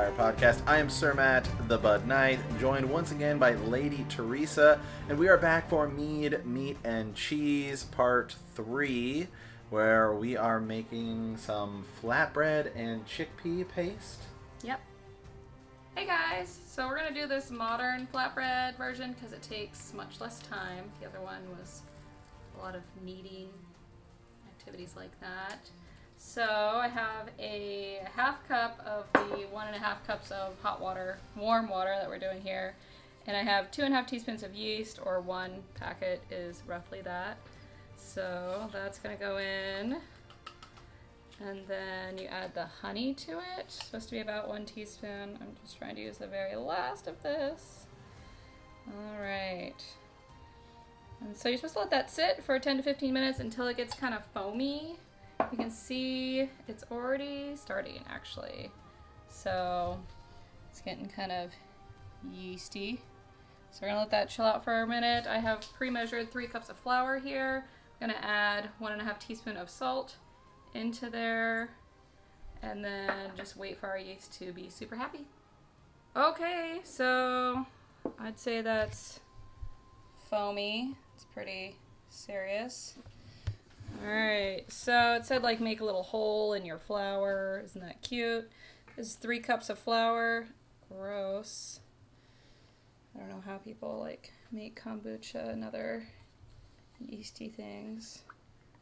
Fire podcast. I am Sir Matt, the Bud Knight, joined once again by Lady Teresa, and we are back for Mead, Meat, and Cheese Part 3, where we are making some flatbread and chickpea paste. Yep. Hey guys, so we're gonna do this modern flatbread version because it takes much less time. The other one was a lot of kneading activities like that. So I have a half cup of the one and a half cups of hot water, warm water that we're doing here. And I have two and a half teaspoons of yeast, or one packet is roughly that. So that's gonna go in. And then you add the honey to it. It's supposed to be about one teaspoon. I'm just trying to use the very last of this. All right. And so you're supposed to let that sit for 10 to 15 minutes until it gets kind of foamy. You can see it's already starting actually. So it's getting kind of yeasty. So we're gonna let that chill out for a minute. I have pre-measured three cups of flour here. I'm gonna add one and a half teaspoon of salt into there and then just wait for our yeast to be super happy. Okay, so I'd say that's foamy. It's pretty serious. Alright, so it said like make a little hole in your flour. Isn't that cute? This is three cups of flour. Gross. I don't know how people like make kombucha and other yeasty things.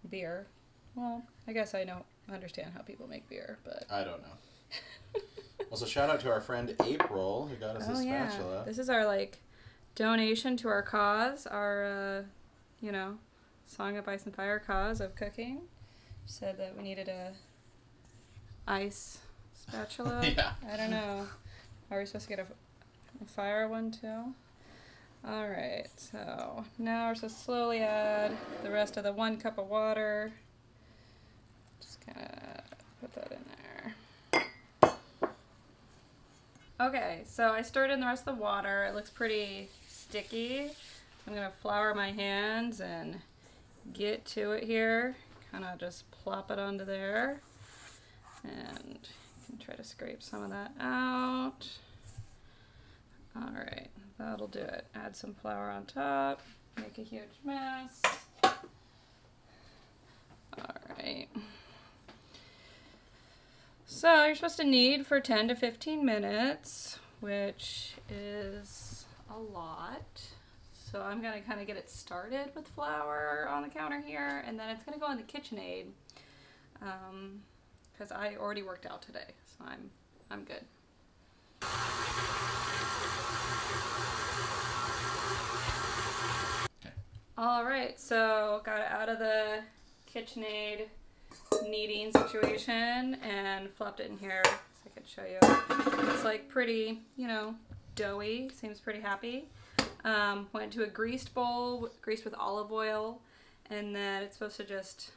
Beer. Well, I guess I don't understand how people make beer, but I don't know. also, shout out to our friend April who got us oh a yeah, spatula. this is our like donation to our cause, our uh, you know, Song of Ice and Fire cause of cooking. Said that we needed a ice spatula. Yeah. I don't know. Are we supposed to get a, a fire one too? All right. So now we're supposed to slowly add the rest of the one cup of water. Just kind of put that in there. Okay, so I stirred in the rest of the water. It looks pretty sticky. I'm gonna flour my hands and get to it here. Kind of just plop it onto there. And you can try to scrape some of that out. All right, that'll do it. Add some flour on top. Make a huge mess. All right. So you're supposed to knead for 10 to 15 minutes, which is a lot. So I'm gonna kind of get it started with flour on the counter here, and then it's gonna go in the KitchenAid, um, because I already worked out today, so I'm I'm good. All right, so got it out of the KitchenAid kneading situation and flopped it in here so I could show you. It's like pretty, you know, doughy. Seems pretty happy. Um, went to a greased bowl, greased with olive oil, and then it's supposed to just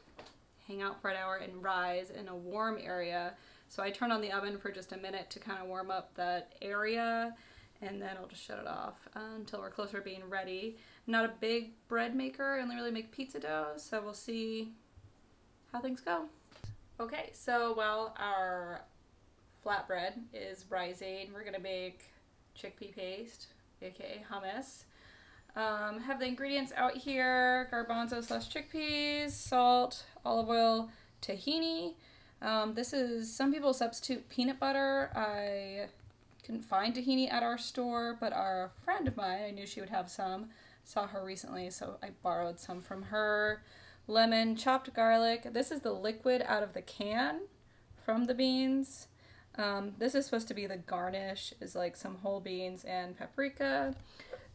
hang out for an hour and rise in a warm area. So I turned on the oven for just a minute to kind of warm up that area, and then I'll just shut it off uh, until we're closer to being ready. I'm not a big bread maker, and only really make pizza dough, so we'll see how things go. Okay, so while our flatbread is rising, we're gonna make chickpea paste, aka hummus. Um, have the ingredients out here: garbanzo slash chickpeas, salt, olive oil, tahini. Um, this is some people substitute peanut butter. I couldn't find tahini at our store, but our friend of mine, I knew she would have some. Saw her recently, so I borrowed some from her. Lemon, chopped garlic. This is the liquid out of the can from the beans. Um, this is supposed to be the garnish, is like some whole beans and paprika.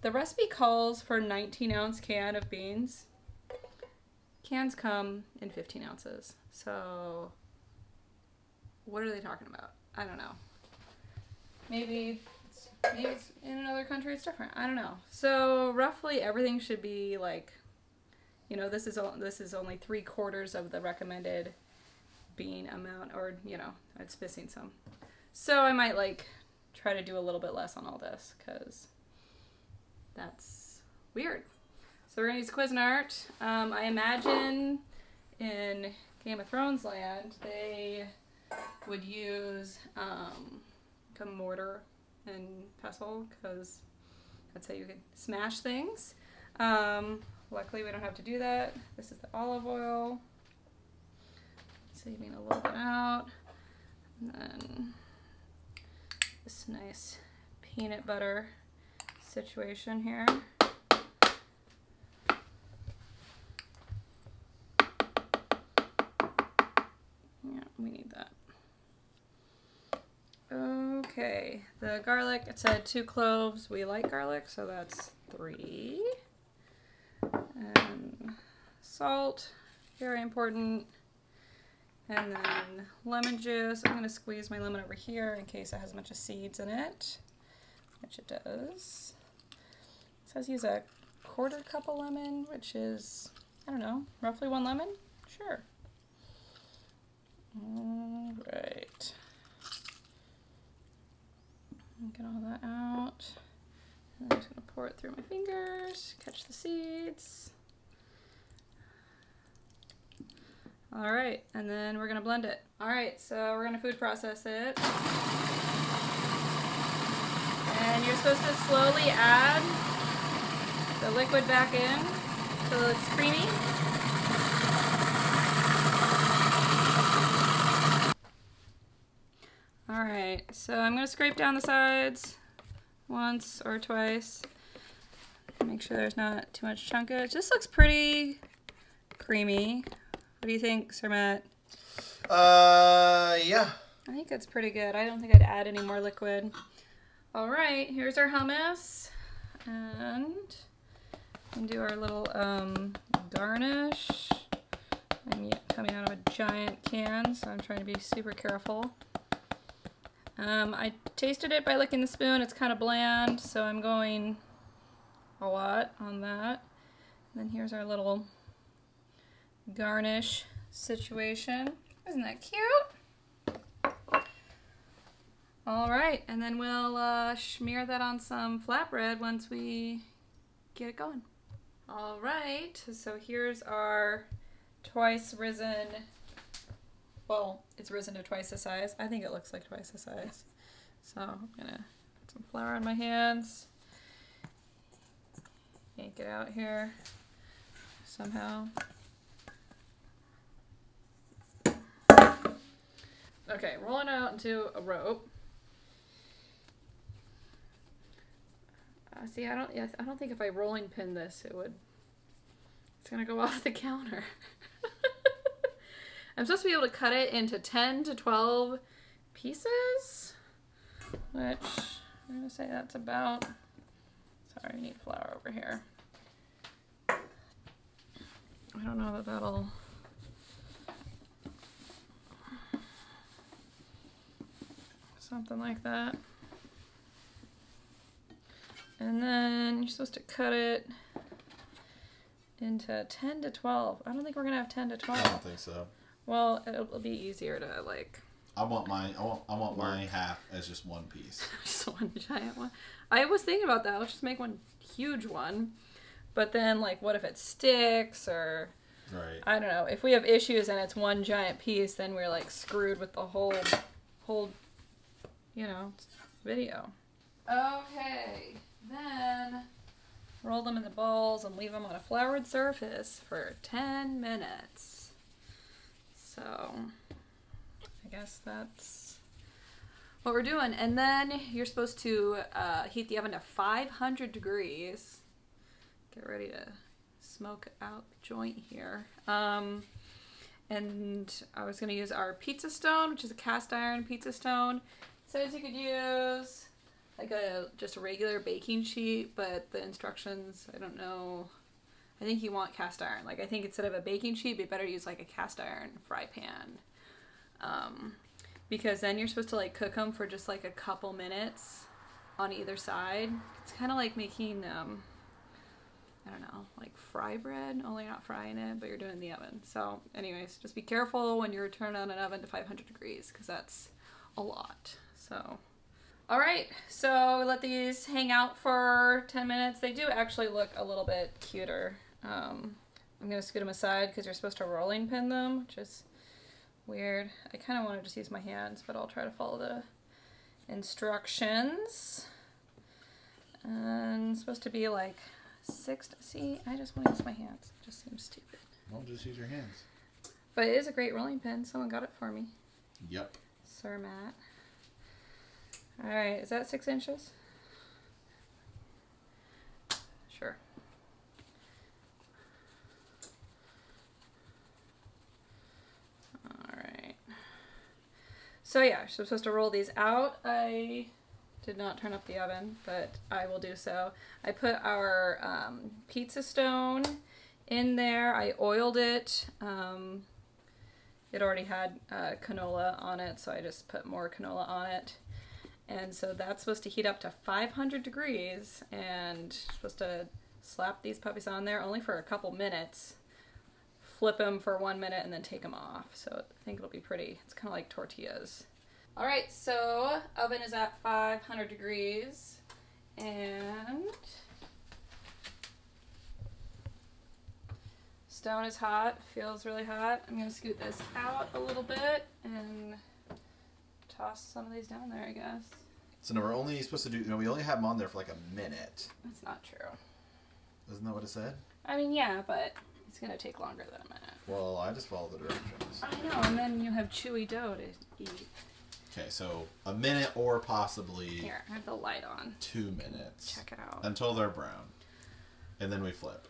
The recipe calls for 19 ounce can of beans. Cans come in 15 ounces. So, what are they talking about? I don't know. Maybe it's, maybe it's in another country it's different. I don't know. So roughly everything should be like, you know, this is this is only three quarters of the recommended bean amount, or you know, it's missing some. So I might like try to do a little bit less on all this because that's weird. So we're gonna use Cuisinart. Um, I imagine in Game of Thrones land they would use um, a mortar and pestle because that's how you can smash things. Um, luckily, we don't have to do that. This is the olive oil. Saving a little bit out. And then this nice peanut butter situation here. Yeah, we need that. Okay, the garlic, it said two cloves. We like garlic, so that's three. And salt, very important. And then lemon juice. I'm going to squeeze my lemon over here in case it has a bunch of seeds in it, which it does. It says use a quarter cup of lemon, which is, I don't know, roughly one lemon? Sure. All right. Get all that out. I'm just gonna pour it through my fingers, catch the seeds. All right, and then we're gonna blend it. All right, so we're gonna food process it. And you're supposed to slowly add the liquid back in till it's creamy. All right, so I'm gonna scrape down the sides once or twice. Make sure there's not too much chunkage. This looks pretty creamy. What do you think, Sir Matt? Uh, yeah. I think it's pretty good. I don't think I'd add any more liquid. All right, here's our hummus. And we do our little um, garnish. I'm coming out of a giant can, so I'm trying to be super careful. Um, I tasted it by licking the spoon. It's kind of bland, so I'm going a lot on that. And then here's our little garnish situation. Isn't that cute? All right, and then we'll uh, smear that on some flatbread once we get it going. All right, so here's our twice risen well, it's risen to twice the size. I think it looks like twice the size. So I'm gonna put some flour on my hands. Yank it out here somehow. Okay, rolling out into a rope. Uh, see, I don't. I don't think if I rolling pin this, it would. It's gonna go off the counter. I'm supposed to be able to cut it into 10 to 12 pieces, which I'm gonna say that's about. Sorry, I need flour over here. I don't know that that'll. Something like that. And then you're supposed to cut it into 10 to 12. I don't think we're going to have 10 to 12. I don't think so. Well, it'll, be easier to like I want my I want I want my half as just one piece. just one giant one. I was thinking about that. Let's just make one huge one. But then, like, what if it sticks or Right. I don't know. If we have issues and it's one giant piece, then we're like screwed with the whole, whole, you know, video. Okay, then roll them in the balls and leave them on a floured surface for 10 minutes. So, I guess that's what we're doing. And then you're supposed to uh, heat the oven to 500 degrees. Get ready to smoke out the joint here. Um, and I was going to use our pizza stone, which is a cast iron pizza stone. Says you could use like a just a regular baking sheet, but the instructions, I don't know. I think you want cast iron. Like I think instead of a baking sheet, be better use like a cast iron fry pan. Um, because then you're supposed to like cook them for just like a couple minutes on either side. It's kind of like making um, I don't know, like fry bread, only not frying it, but you're doing it in the oven. So, anyways, just be careful when you're turning on an oven to 500 degrees because that's a lot. So, all right, so we let these hang out for 10 minutes. They do actually look a little bit cuter. Um, I'm gonna scoot them aside because you're supposed to rolling pin them, which is weird. I kind of want to just use my hands, but I'll try to follow the instructions. And supposed to be like six. See, I just want to use my hands. It just seems stupid. Well, just use your hands. But it is a great rolling pin. Someone got it for me. Yep. Sir Matt. Alright, is that six inches? Sure. Alright. So yeah, so I'm supposed to roll these out. I did not turn up the oven, but I will do so. I put our um, pizza stone in there. I oiled it. Um, it already had uh, canola on it, so I just put more canola on it. And so that's supposed to heat up to 500 degrees and supposed to slap these puppies on there only for a couple minutes. Flip them for one minute and then take them off. So I think it'll be pretty. It's kind of like tortillas. All right, so oven is at 500 degrees and stone is hot, feels really hot. I'm gonna scoot this out a little bit and toss some of these down there, I guess. So no, we're only supposed to do. Know, we only have them on there for like a minute. That's not true. Isn't that what it said? I mean, yeah, but it's gonna take longer than a minute. Well, I just follow the directions. I know, and then you have chewy dough to eat. Okay, so a minute or possibly Here, I have the light on. two minutes Check it out. until they're brown, and then we flip.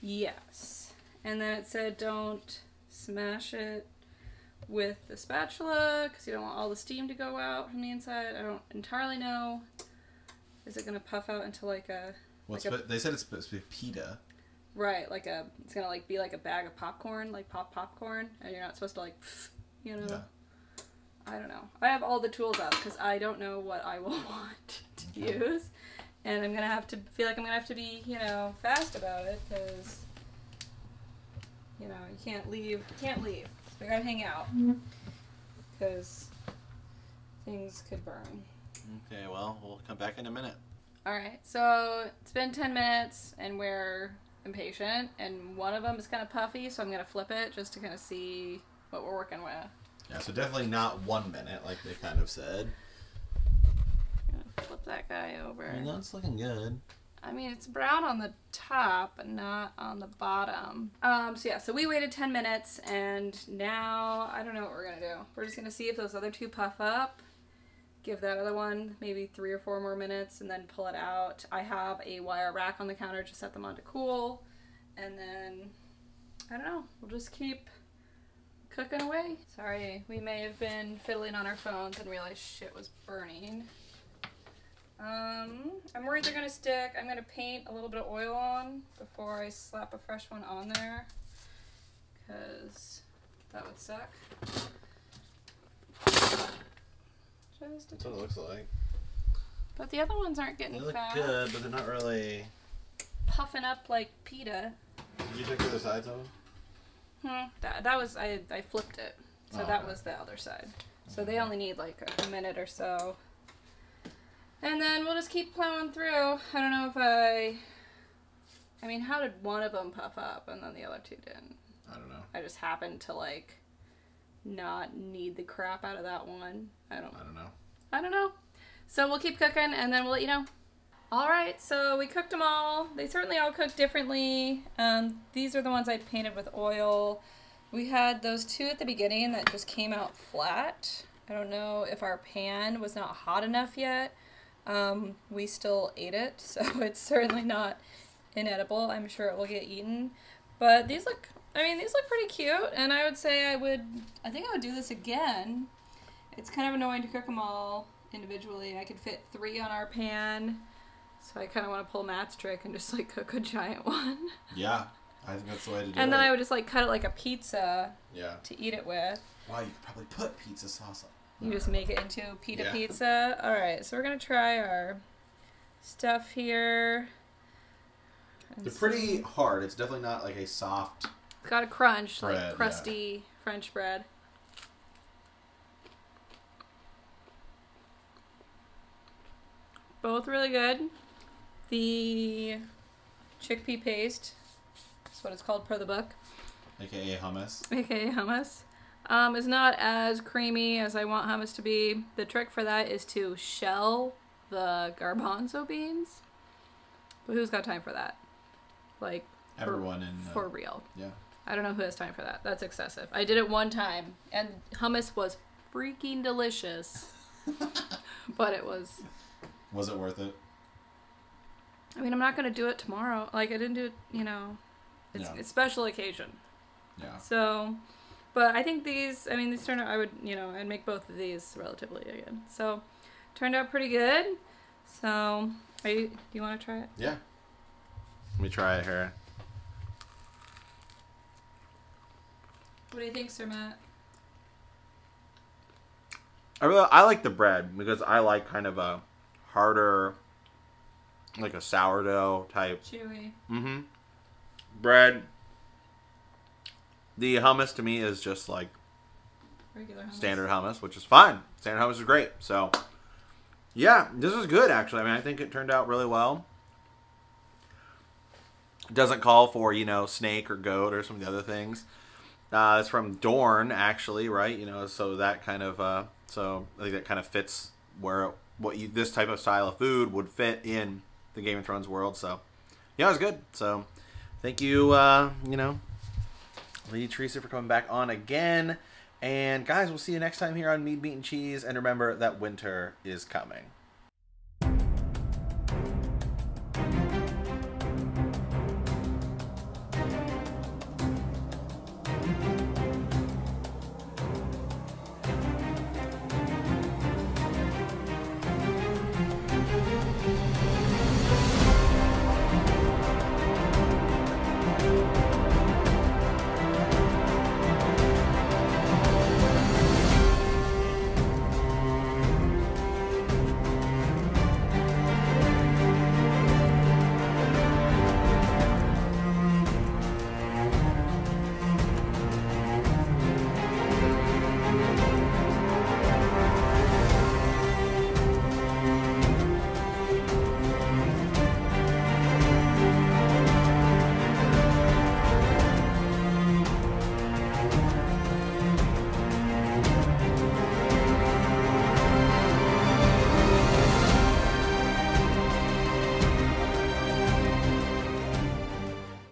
Yes. And then it said don't smash it with the spatula because you don't want all the steam to go out from the inside. I don't entirely know. Is it gonna puff out into like a What's Like a- they said it's supposed to be pita. right, like a it's gonna like be like a bag of popcorn, like pop popcorn, and you're not supposed to like, you know. Yeah. I don't know. I have all the tools up because I don't know what I will want to Okay. use, and I'm gonna have to feel like I'm gonna have to be, you know, fast about it because, you know, you can't leave. You can't leave. So I gotta hang out mm-hmm. because things could burn. Okay, well, we'll come back in a minute. All right, so it's been 10 minutes and we're impatient, and one of them is kind of puffy, so I'm gonna flip it just to kind of see what we're working with. Yeah, so definitely not one minute like they kind of said. Gonna flip that guy over. I mean, that's looking good. I mean, it's brown on the top, but not on the bottom. Um, so yeah, so we waited 10 minutes, and now I don't know what we're gonna do. We're just gonna see if those other two puff up, give that other one maybe three or four more minutes, and then pull it out. I have a wire rack on the counter to set them on to cool, and then I don't know, we'll just keep cooking away. Sorry, we may have been fiddling on our phones and realized shit was burning. Um, I'm worried they're gonna stick. I'm gonna paint a little bit of oil on before I slap a fresh one on there, cause that would suck. Just That's what it looks like. but the other ones aren't getting. They look fat, good, but they're not really. puffing up like pita. Did you check the other sides of them? Hmm. That that was I I flipped it, so Oh, that okay. was the other side. So they only need like a minute or so. And then we'll just keep plowing through. I don't know if I. I mean, how did one of them puff up and then the other two didn't? I don't know. I just happened to like not knead the crap out of that one. I don't I don't know. I don't know. So we'll keep cooking and then we'll let you know. All right, so we cooked them all. They certainly all cooked differently. Um, these are the ones I painted with oil. We had those two at the beginning that just came out flat. I don't know if our pan was not hot enough yet. Um, we still ate it, so it's certainly not inedible. I'm sure it will get eaten. But these look, I mean, these look pretty cute, and I would say I would, I think I would do this again. It's kind of annoying to cook them all individually. I could fit three on our pan, so I kind of want to pull Matt's trick and just like cook a giant one. Yeah, I think that's the way to do it. And then I would just like cut it like a pizza Yeah. to eat it with. Wow, you could probably put pizza sauce on. You just make it into pita Yeah. pizza. All right, so we're gonna try our stuff here. They're pretty see- hard. It's definitely not like a soft. It's got a crunch, Bread, like yeah. crusty French bread. Both really good. The chickpea paste, that's what it's called per the book, AKA hummus. aka hummus. Um, is not as creamy as I want hummus to be. The trick for that is to shell the garbanzo beans. But who's got time for that? Like for- Everyone in the, for real. yeah. I don't know who has time for that. That's excessive. I did it one time, and hummus was freaking delicious. but it was. Was it worth it? I mean, I'm not gonna do it tomorrow. Like I didn't do it. You know, it's Yeah. it's special occasion. Yeah. So, but I think these. I mean, these turned out. I would. You know, I'd make both of these relatively good. So, turned out pretty good. So, are you? Do you want to try it? Yeah. Let me try it here. What do you think, Sir Matt? I really I like the bread because I like kind of a harder, like a sourdough type Chewy. Mm-hmm. Bread. The hummus to me is just like Regular hummus. standard hummus, which is fine. Standard hummus is great. So, yeah, this is good actually. I mean, I think it turned out really well. It doesn't call for you know snake or goat or some of the other things. Uh, it's from Dorne actually, right? You know, so that kind of uh, so I think that kind of fits where what you this type of style of food would fit in the Game of Thrones world. So, yeah, it was good. So, thank you, uh, you know, Lady Teresa for coming back on again. And guys, we'll see you next time here on Mead, Meat, and Cheese. And remember that winter is coming.